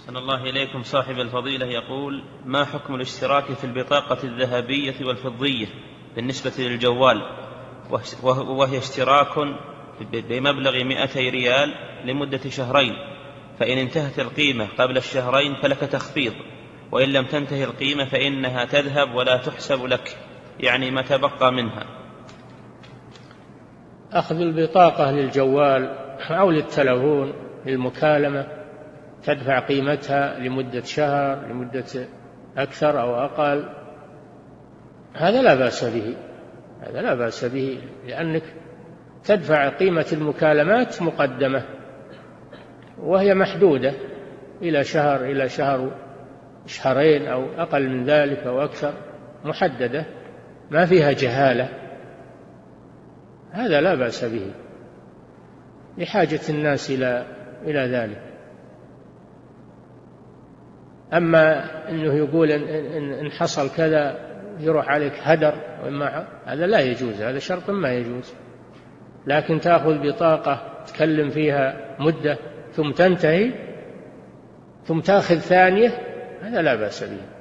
أحسن الله إليكم. صاحب الفضيلة يقول ما حكم الاشتراك في البطاقة الذهبية والفضية بالنسبة للجوال؟ وهي اشتراك بمبلغ 200 ريال لمدة شهرين. فإن انتهت القيمة قبل الشهرين فلك تخفيض. وإن لم تنتهي القيمة فإنها تذهب ولا تحسب لك. يعني ما تبقى منها. أخذ البطاقة للجوال أو للتلفون للمكالمة تدفع قيمتها لمدة شهر لمدة أكثر أو أقل. هذا لا بأس به هذا لا بأس به لأنك تدفع قيمة المكالمات مقدمة وهي محدودة إلى شهر إلى شهر شهرين أو أقل من ذلك أو أكثر محددة ما فيها جهالة. هذا لا بأس به. لحاجة الناس إلى إلى ذلك. أما أنه يقول إن, إن حصل كذا يروح عليك هدر هذا لا يجوز هذا شرط ما يجوز. لكن تأخذ بطاقة تكلم فيها مدة ثم تنتهي ثم تأخذ ثانية هذا لا بأس به.